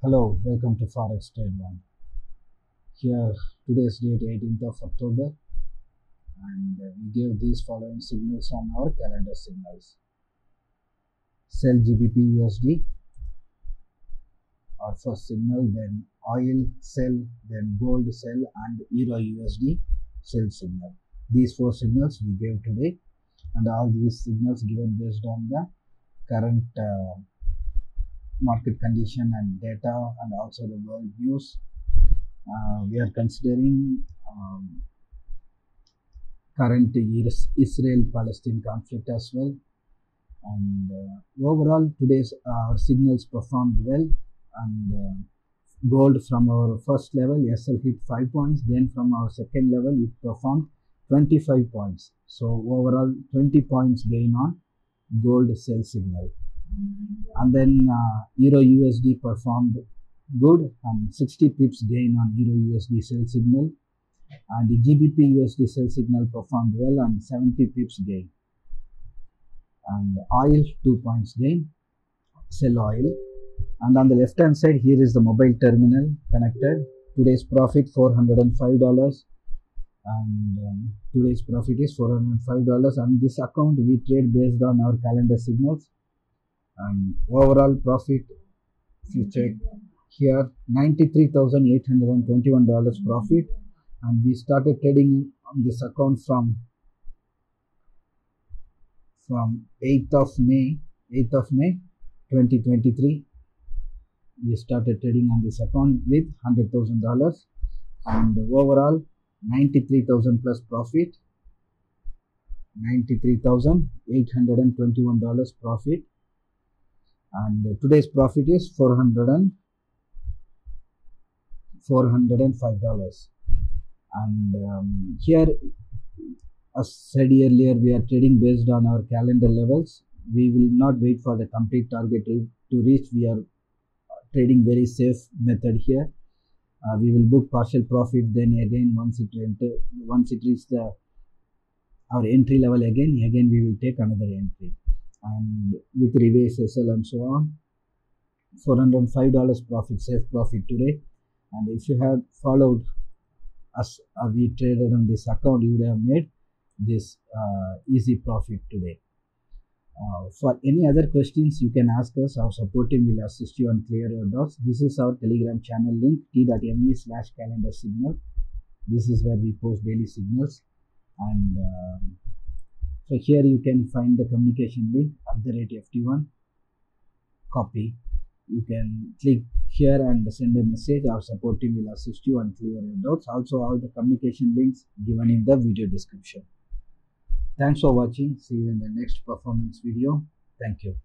Hello, welcome to Forex Trade One. Here, today's date 18th of October, and uh, we give these following signals on our calendar signals. Sell GBP USD, our first signal, then oil sell, then gold sell, and Euro USD sell signal. These four signals we gave today, and all these signals given based on the current uh, market condition and data and also the world news. Uh, we are considering um, current Israel-Palestine conflict as well. And uh, overall, today's our signals performed well. And uh, gold from our first level, SL hit 5 points. Then from our second level, it performed 25 points. So overall, 20 points gain on gold sell signal and then uh, euro usd performed good and 60 pips gain on euro usd sell signal. And the gbp usd sell signal performed well and 70 pips gain. And oil 2 points gain sell oil. And on the left hand side here is the mobile terminal connected. Today's profit 405 dollars. And um, today's profit is 405 dollars. And this account we trade based on our calendar signals and overall profit if you check here $93,821 profit. And we started trading on this account from from 8th of May 8th of May 2023 we started trading on this account with $100,000 and overall 93,000 plus profit $93,821 profit and today's profit is 400 and 405 dollars. And um, here as said earlier we are trading based on our calendar levels. We will not wait for the complete target to reach. We are trading very safe method here. Uh, we will book partial profit then again once it enter once it reaches the our entry level again again we will take another entry and with reverse SL and so on. $405 profit, safe profit today. And if you had followed us, uh, we traded on this account, you would have made this uh, easy profit today. Uh, for any other questions, you can ask us. Our support team will assist you and clear your doubts. This is our Telegram channel link t.me slash calendar signal. This is where we post daily signals and um, so here you can find the communication link at the rate ft1 copy. You can click here and send a message. Our support team will assist you and clear your doubts. Also all the communication links given in the video description. Thanks for watching. See you in the next performance video. Thank you